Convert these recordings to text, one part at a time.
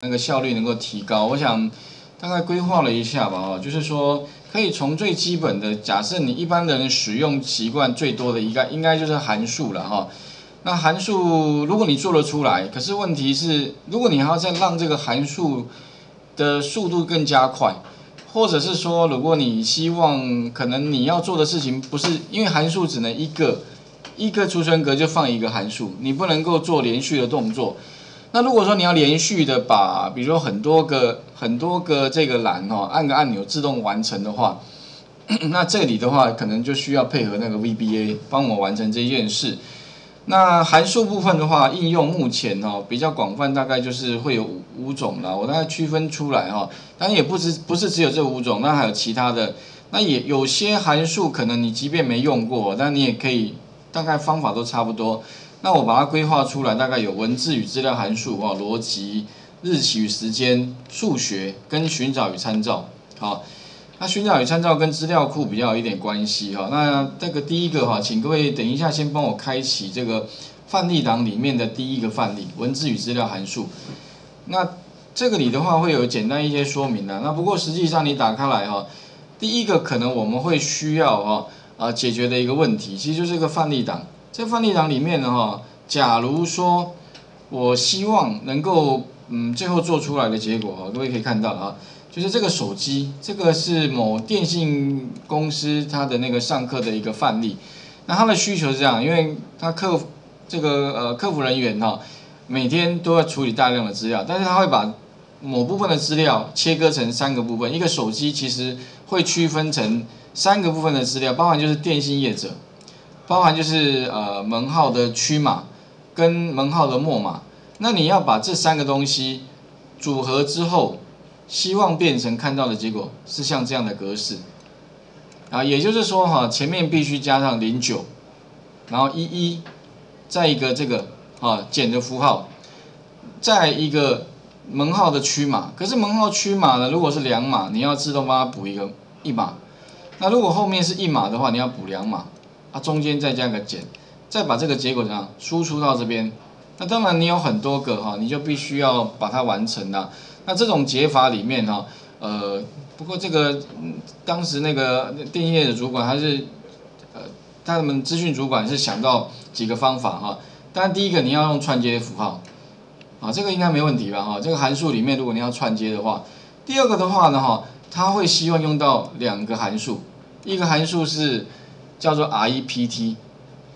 那个效率能够提高。我想大概规划了一下吧，哦，就是说可以从最基本的，假设你一般人使用习惯最多的，应该应该就是函数了，哈。那函数如果你做得出来，可是问题是，如果你还要再让这个函数的速度更加快，或者是说，如果你希望可能你要做的事情不是因为函数只能一个。一个储存格就放一个函数，你不能够做连续的动作。那如果说你要连续的把，比如说很多个很多个这个栏哦，按个按钮自动完成的话，那这里的话可能就需要配合那个 VBA 帮我完成这件事。那函数部分的话，应用目前哦比较广泛，大概就是会有五五种了。我大概区分出来哈，当然也不是不是只有这五种，那还有其他的。那也有些函数可能你即便没用过，但你也可以。大概方法都差不多，那我把它规划出来，大概有文字与资料函数啊，逻辑、日期与时间、数学跟寻找与参照。好，那寻找与参照跟资料库比较有一点关系哈。那这个第一个哈，请各位等一下先帮我开启这个范例档里面的第一个范例，文字与资料函数。那这个里的话会有简单一些说明的。那不过实际上你打开来哈，第一个可能我们会需要哈。啊，解决的一个问题，其实就是一个范例档。这范例档里面呢，哈，假如说我希望能够，嗯，最后做出来的结果，哈，各位可以看到啊，就是这个手机，这个是某电信公司它的那个上课的一个范例。那它的需求是这样，因为它客这个呃客服人员哈，每天都要处理大量的资料，但是他会把某部分的资料切割成三个部分，一个手机其实会区分成。三个部分的资料，包含就是电信业者，包含就是呃门号的区码跟门号的末码。那你要把这三个东西组合之后，希望变成看到的结果是像这样的格式啊，也就是说哈，前面必须加上零九，然后一一，再一个这个啊减的符号，再一个门号的区码。可是门号区码呢，如果是两码，你要自动帮它补一个一码。那如果后面是一码的话，你要补两码，啊，中间再加个减，再把这个结果怎样输出到这边？那当然你有很多个哈，你就必须要把它完成了。那这种解法里面哈，呃，不过这个当时那个电信业的主管还是呃，他们资讯主管是想到几个方法哈。当然第一个你要用串接符号，啊，这个应该没问题吧哈？这个函数里面如果你要串接的话，第二个的话呢哈。他会希望用到两个函数，一个函数是叫做 REPT，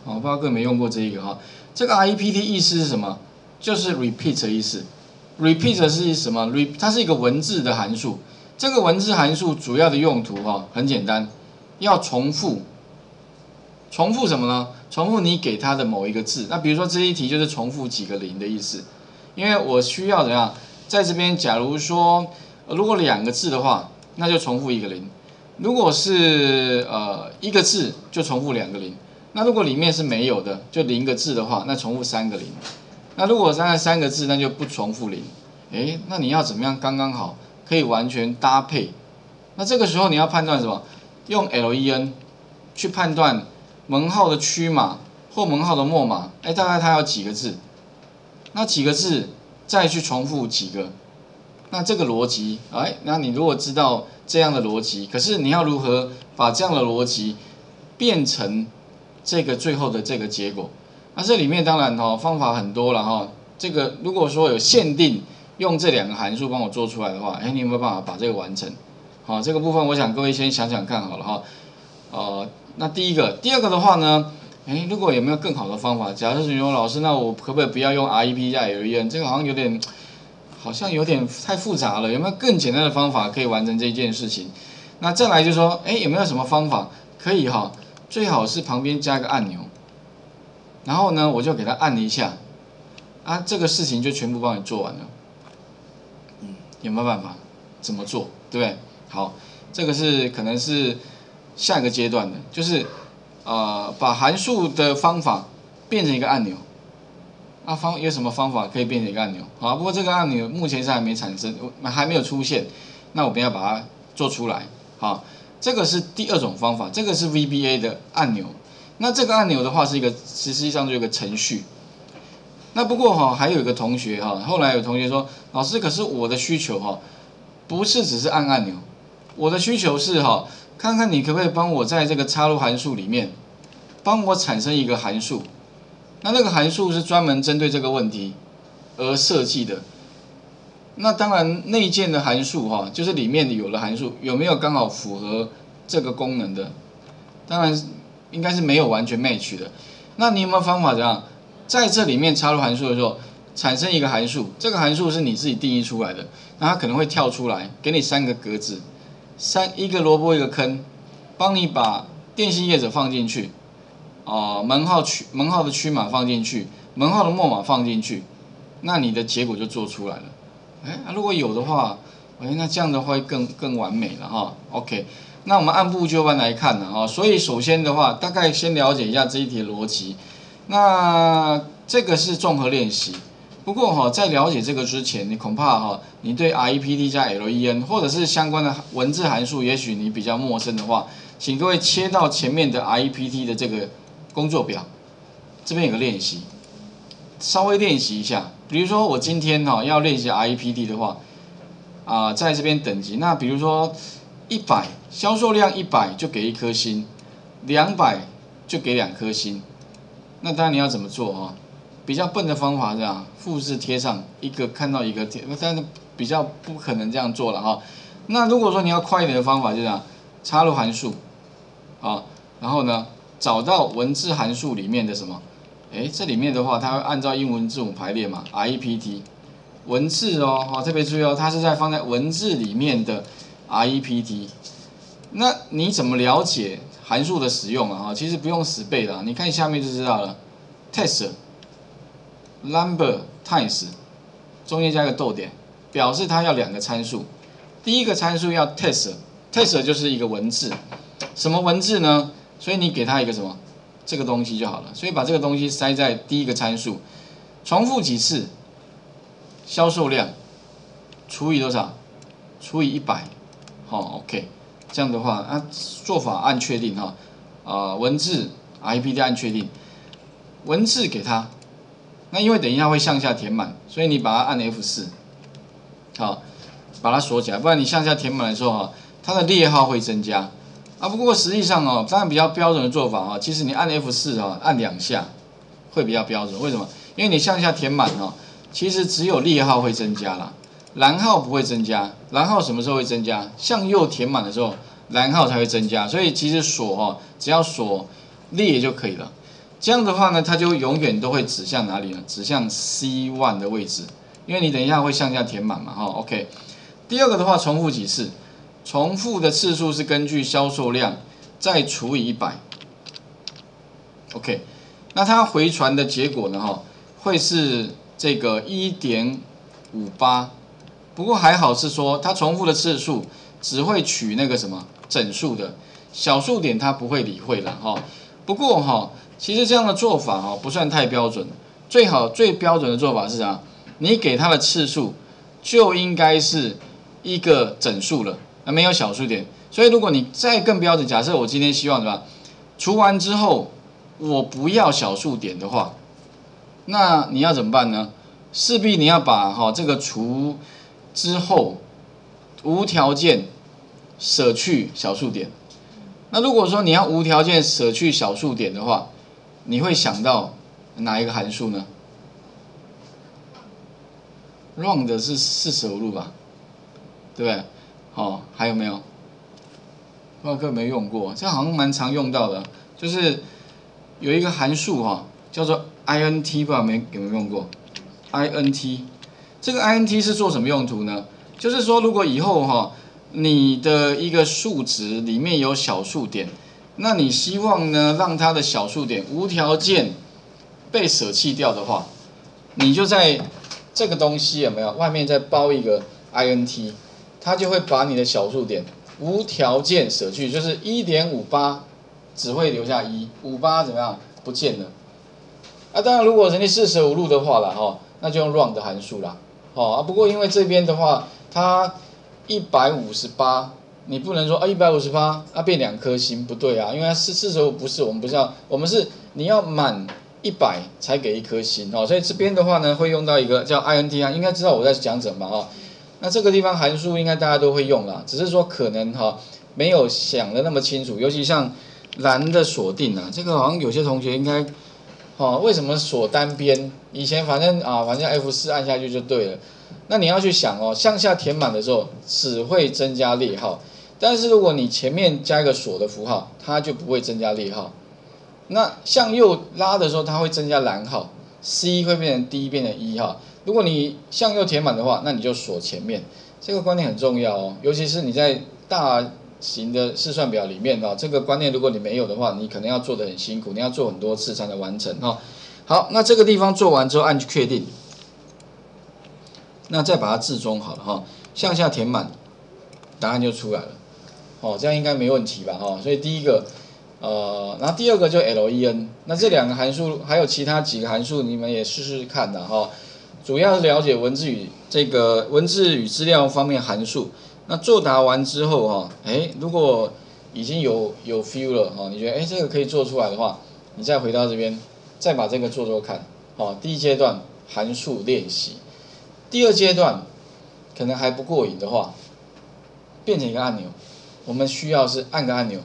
哦，不知道各位没用过这一个哈。这个 REPT 意思是什么？就是 repeat 的意思。repeat 是什么？re 它是一个文字的函数。这个文字函数主要的用途哈，很简单，要重复。重复什么呢？重复你给它的某一个字。那比如说这一题就是重复几个零的意思。因为我需要怎样，在这边，假如说如果两个字的话。那就重复一个零，如果是呃一个字就重复两个零，那如果里面是没有的，就零个字的话，那重复三个零，那如果三个三个字，那就不重复零，诶，那你要怎么样刚刚好可以完全搭配？那这个时候你要判断什么？用 len 去判断门号的区码或门号的末码，哎，大概它要几个字？那几个字再去重复几个？那这个逻辑，哎，那你如果知道这样的逻辑，可是你要如何把这样的逻辑变成这个最后的这个结果？那这里面当然哈方法很多了哈。这个如果说有限定用这两个函数帮我做出来的话，哎，你有没有办法把这个完成？好，这个部分我想各位先想想看好了哈。呃，那第一个，第二个的话呢，哎，如果有没有更好的方法？假设是说老师，那我可不可以不要用 REP 加 LEN？这个好像有点。好像有点太复杂了，有没有更简单的方法可以完成这件事情？那再来就说，哎，有没有什么方法可以哈？最好是旁边加个按钮，然后呢，我就给他按一下，啊，这个事情就全部帮你做完了。嗯，有没有办法？怎么做？对不对？好，这个是可能是下一个阶段的，就是呃，把函数的方法变成一个按钮。啊方有什么方法可以变成一个按钮？好，不过这个按钮目前是还没产生，还没有出现。那我们要把它做出来。好，这个是第二种方法，这个是 VBA 的按钮。那这个按钮的话是一个，实际上就一个程序。那不过哈，还有一个同学哈，后来有同学说，老师，可是我的需求哈，不是只是按按钮，我的需求是哈，看看你可不可以帮我在这个插入函数里面，帮我产生一个函数，那那个函数是专门针对这个问题而设计的。那当然内建的函数哈，就是里面有了函数有没有刚好符合这个功能的？当然应该是没有完全 match 的。那你有没有方法这样？在这里面插入函数的时候，产生一个函数，这个函数是你自己定义出来的，那它可能会跳出来，给你三个格子，三一个萝卜一个坑，帮你把电信业者放进去，啊门号区门号的区码放进去，门号的末码放进去，那你的结果就做出来了。哎，如果有的话，哎那这样的话更更完美了哈。OK，那我们按部就班来看呢哈，所以首先的话，大概先了解一下这一题逻辑。那这个是综合练习，不过哈，在了解这个之前，你恐怕哈，你对 REPT 加 LEN 或者是相关的文字函数，也许你比较陌生的话，请各位切到前面的 REPT 的这个工作表，这边有个练习，稍微练习一下。比如说我今天哈要练习 REPT 的话，啊，在这边等级，那比如说一百销售量一百就给一颗星，两百就给两颗星。那当然你要怎么做啊？比较笨的方法是啊，复制贴上一个看到一个贴，但是比较不可能这样做了哈。那如果说你要快一点的方法，就这样插入函数，啊，然后呢找到文字函数里面的什么？哎，这里面的话，它会按照英文字母排列嘛，REPT 文字哦，好特别注意哦，它是在放在文字里面的 REPT。那你怎么了解？函数的使用啊，哈，其实不用死背的，你看下面就知道了。test number times 中间加个逗点，表示它要两个参数。第一个参数要 test，test 就是一个文字，什么文字呢？所以你给它一个什么？这个东西就好了。所以把这个东西塞在第一个参数，重复几次，销售量除以多少？除以一百，好，OK。这样的话，啊，做法按确定哈，啊，文字 IPD 按确定，文字给它，那因为等一下会向下填满，所以你把它按 F 四，好，把它锁起来，不然你向下填满的时候哈，它的列号会增加，啊，不过实际上哦，当然比较标准的做法哈，其实你按 F 四哈，按两下会比较标准，为什么？因为你向下填满哦，其实只有列号会增加了。蓝号不会增加，蓝号什么时候会增加？向右填满的时候，蓝号才会增加。所以其实锁哈，只要锁列就可以了。这样的话呢，它就永远都会指向哪里呢？指向 C one 的位置，因为你等一下会向下填满嘛，哈。OK。第二个的话，重复几次？重复的次数是根据销售量再除以一百。OK。那它回传的结果呢？哈，会是这个一点五八。不过还好是说，它重复的次数只会取那个什么整数的小数点，它不会理会了哈。不过哈，其实这样的做法哈不算太标准，最好最标准的做法是啥？你给它的次数就应该是一个整数了，而没有小数点。所以如果你再更标准，假设我今天希望什么？除完之后我不要小数点的话，那你要怎么办呢？势必你要把哈这个除之后无条件舍去小数点，那如果说你要无条件舍去小数点的话，你会想到哪一个函数呢？round 是四舍五入吧，对不对？哦，还有没有？报课没用过，这好像蛮常用到的，就是有一个函数哈，叫做 int 吧，没有没有用过？int。这个 int 是做什么用途呢？就是说，如果以后哈，你的一个数值里面有小数点，那你希望呢，让它的小数点无条件被舍弃掉的话，你就在这个东西有没有外面再包一个 int，它就会把你的小数点无条件舍去，就是一点五八只会留下一，五八怎么样不见了？啊，当然如果人家四舍五入的话了哈，那就用 round 的函数啦。哦啊，不过因为这边的话，它一百五十八，你不能说啊一百五十八啊变两颗星不对啊，因为四四舍五不是我们不是要，我们是你要满一百才给一颗星哦，所以这边的话呢，会用到一个叫 int 啊，应该知道我在讲什么啊。那这个地方函数应该大家都会用啦，只是说可能哈没有想的那么清楚，尤其像蓝的锁定啊，这个好像有些同学应该，哦，为什么锁单边？以前反正啊，反正 F 四按下去就对了。那你要去想哦，向下填满的时候只会增加列号，但是如果你前面加一个锁的符号，它就不会增加列号。那向右拉的时候，它会增加蓝号，C 会变成 D 变成一哈。如果你向右填满的话，那你就锁前面，这个观念很重要哦，尤其是你在大型的试算表里面哦，这个观念如果你没有的话，你可能要做的很辛苦，你要做很多次才能完成哈。好，那这个地方做完之后按确定。那再把它置中好了哈，向下填满，答案就出来了，哦，这样应该没问题吧哈？所以第一个，呃，然后第二个就 len，那这两个函数还有其他几个函数，你们也试试看的哈。主要是了解文字与这个文字与资料方面函数。那作答完之后哈，哎，如果已经有有 feel 了哈，你觉得哎这个可以做出来的话，你再回到这边，再把这个做做看，好，第一阶段函数练习。第二阶段可能还不过瘾的话，变成一个按钮，我们需要是按个按钮，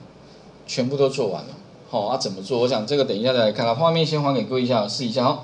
全部都做完了。好，啊怎么做？我想这个等一下再来看。画面先还给各位一下，试一下哦。